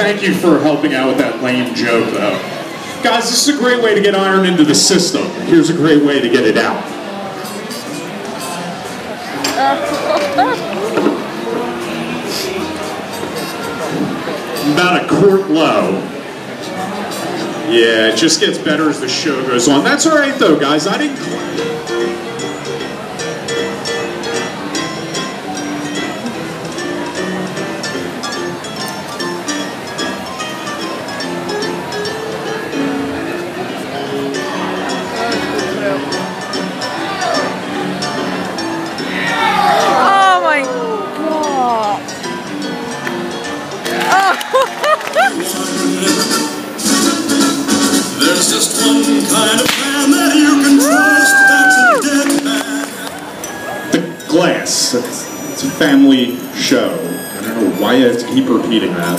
Thank you for helping out with that lame joke, though. Guys, this is a great way to get iron into the system. Here's a great way to get it out. About a quart low. Yeah, it just gets better as the show goes on. That's all right, though, guys. I didn't. Glass. It's, a family show. I don't know why I have to keep repeating that.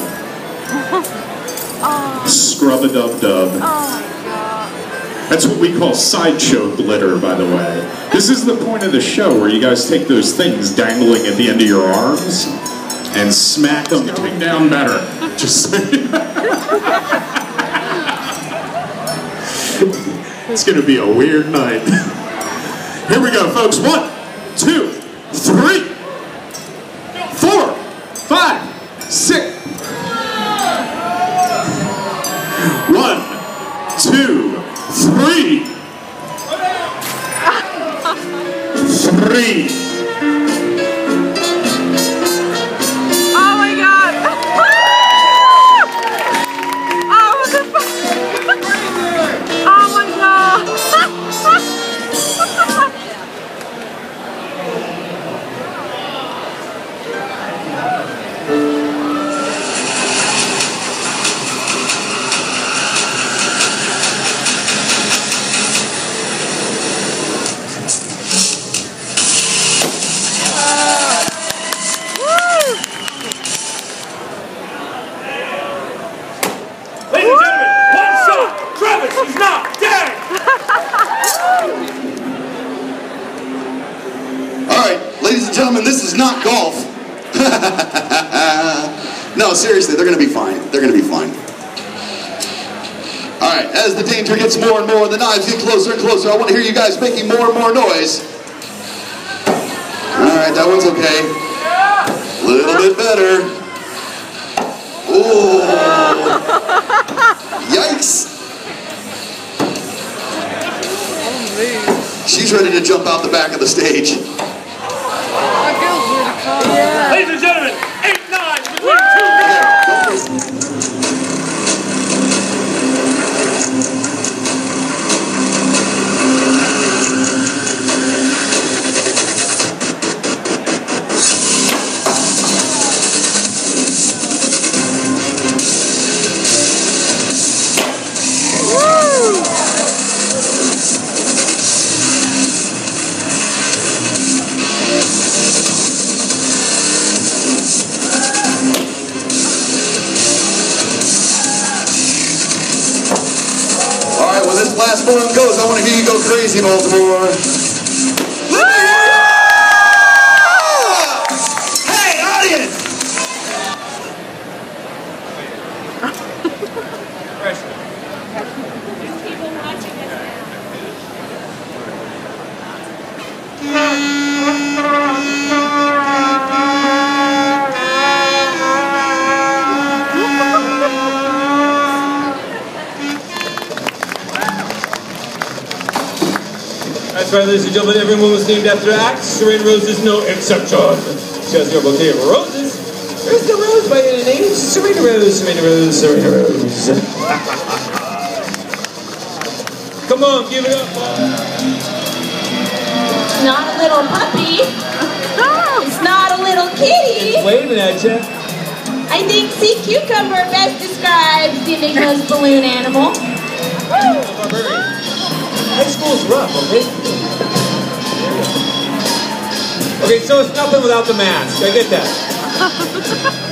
Scrub a dub dub. Oh. oh That's what we call sideshow glitter, by the way. This is the point of the show where you guys take those things dangling at the end of your arms and smack them going down better. Just it's gonna be a weird night. Here we go, folks. One, two, three, seriously, they're going to be fine. They're going to be fine. All right, as the danger gets more and more, the knives get closer and closer. I want to hear you guys making more and more noise. All right, that one's okay. A little bit better. Ooh. Yikes. She's ready to jump out the back of the stage. Ladies last one goes, I want to hear you go crazy, Baltimore. That's right, ladies and gentlemen. Everyone was named after acts. Serena Rose is no exception. She has your bouquet of roses. There's the rose by any name. Serena Rose, Serena Rose, Serena Rose. Come on, give it up. It's not a little puppy. It's not a little kitty. It's Waving at you. I think sea cucumber best describes the Enigma's balloon animal. Oh, High school's rough, okay? Okay, so it's nothing without the mask. I get that.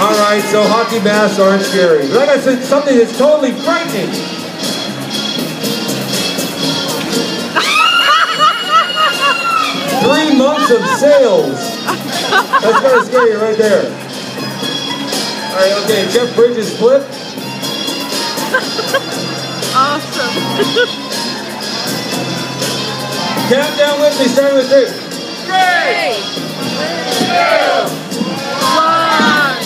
All right, so hockey masks aren't scary. But Like I said, something that's totally frightening. Three months of sales. That's kind of scary right there. All right, okay, Jeff Bridges flip. Count down with me, starting with three. Three, two, one.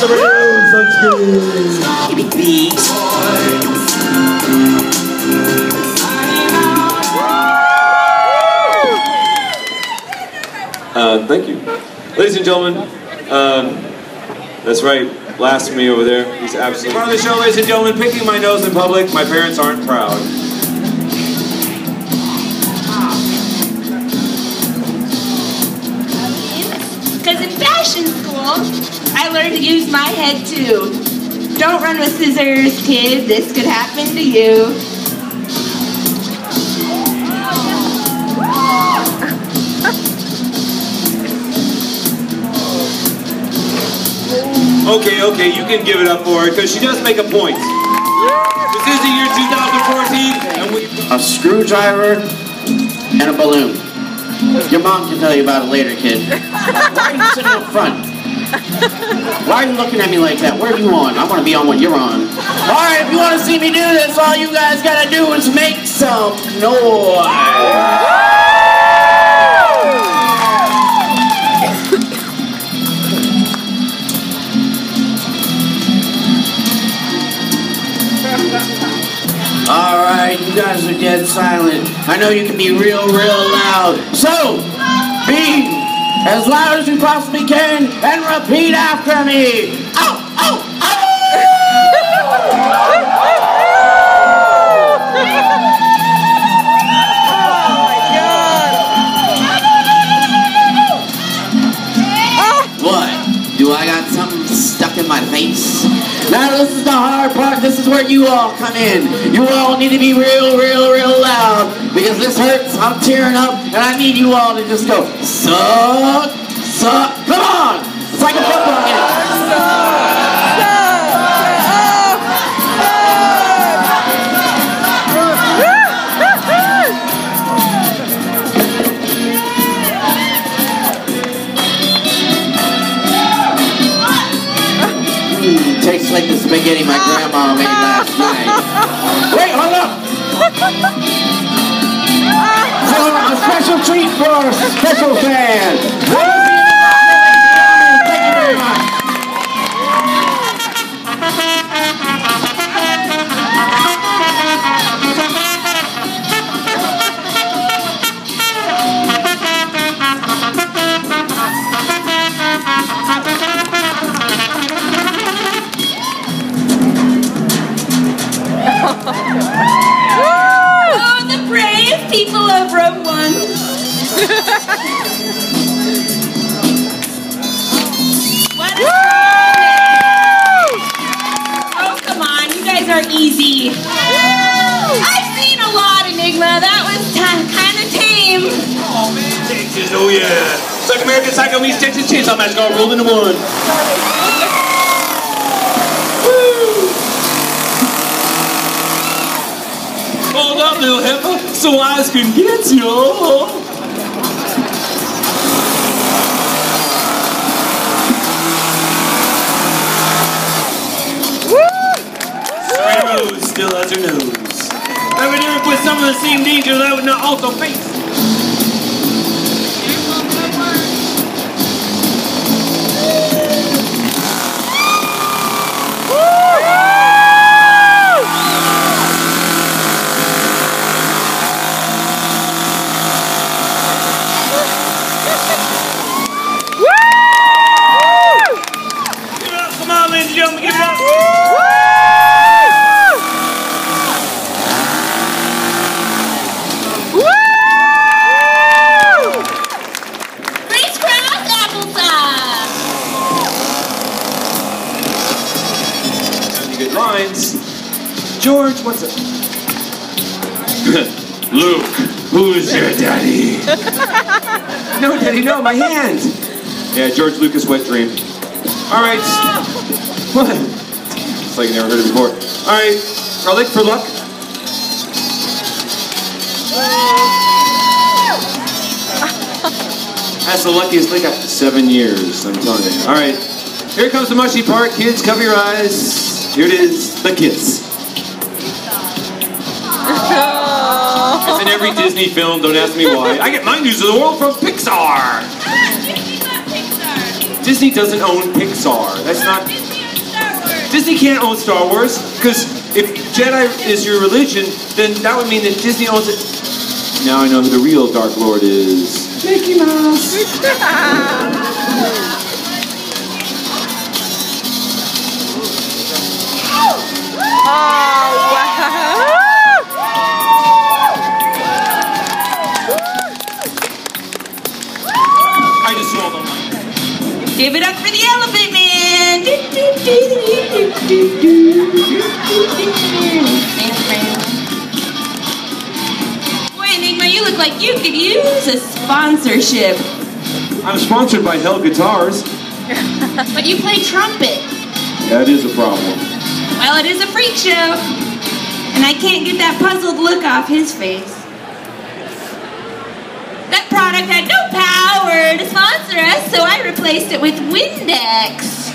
Somebody knows, let's go. Uh, thank you. Ladies and gentlemen, um, that's right, blasphemy over there. He's absolutely. Part of the show, ladies and gentlemen, picking my nose in public. My parents aren't proud. Because in fashion school, I learned to use my head too. Don't run with scissors, kid. This could happen to you. Okay, okay, you can give it up for her because she does make a point. This is the year 2014, and we. a screwdriver, and a balloon. Your mom can tell you about it later, kid. Why are you sitting up front? Why are you looking at me like that? Where are you on? I want to be on what you're on. All right, if you want to see me do this, all you guys gotta do is make some noise. Guys are dead silent. I know you can be real, real loud. So, be as loud as you possibly can and repeat after me. Now this is the hard part. This is where you all come in. You all need to be real, real, real loud because this hurts. I'm tearing up, and I need you all to just go suck, suck. Come on! It's like a football game. My grandma made last night. Wait, hold up! So, a special treat for our special fan. American Psycho meets Texas Chainsaw Massacre rolled into one. Hold up, little heifer, so eyes can get you. Still has her nose. Evidently with some of the same danger that would not also face. Good lines? George, what's up? Luke, who's your daddy? no, daddy, no, my hand. Yeah, George Lucas, wet dream. All right. What? It's like you never heard it before. All right, garlic for luck. That's the luckiest lick after seven years, I'm telling you. All right, here comes the mushy part. Kids, cover your eyes. Here it is, the kiss. It's in every Disney film, don't ask me why. I get my news of the world from Pixar. Disney doesn't own Pixar. That's not. Disney can't own Star Wars because if Jedi is your religion, then that would mean that Disney owns it. Now I know who the real Dark Lord is. Mickey Mouse. I just swallowed them. Give it up for the Elephant Man! Boy, Enigma, you look like you could use a sponsorship. I'm sponsored by Hell Guitars. But you play trumpet. That is a problem. Well, it is a freak show. And I can't get that puzzled look off his face. That product had no power to sponsor us, so I replaced it with Windex.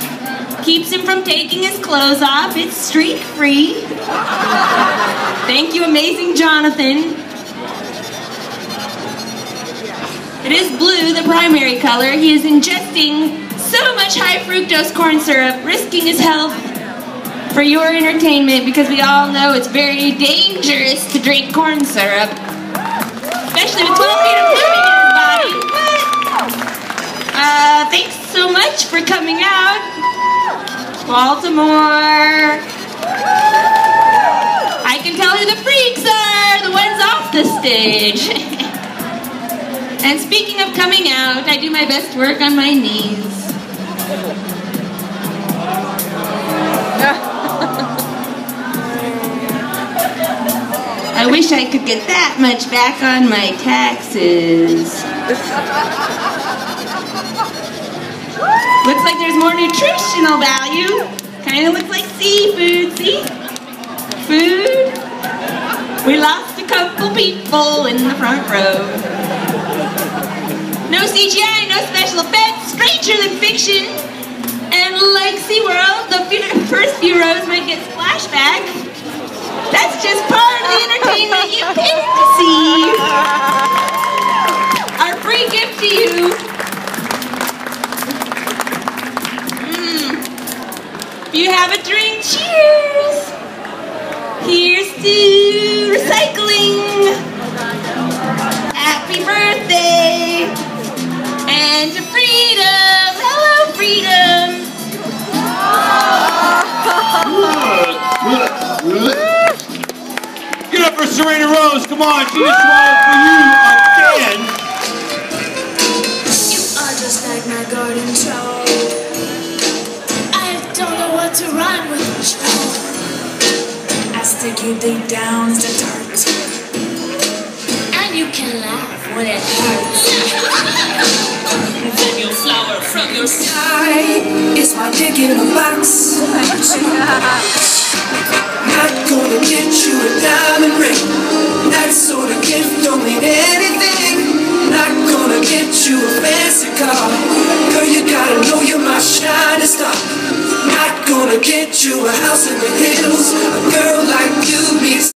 Keeps him from taking his clothes off. It's streak free. Thank you, amazing Jonathan. It is blue, the primary color. He is ingesting so much high fructose corn syrup, risking his health for your entertainment because we all know it's very dangerous to drink corn syrup, especially with 12 feet of fluid in his body. Uh, thanks so much for coming out, Baltimore. I can tell who the freaks are, the ones off the stage. and speaking of coming out, I do my best work on my knees. I wish I could get that much back on my taxes. looks like there's more nutritional value. Kind of looks like seafood, see? Food. We lost a couple people in the front row. No CGI, no special effects, stranger than fiction. And like SeaWorld, the first few rows might get splashback. Serena Rose. Come on, she just swallowed for you again. You are just like my garden toad. I don't know what to rhyme with Joe. I stick you deep down as the dirt. And you can laugh when it hurts. then you'll flower from your sky. It's my dick in a box. I'm not gonna get you a diamond ring. That sort of gift don't mean anything. Not gonna get you a fancy car. Girl, you gotta know you're my shining star. Not gonna get you a house in the hills. A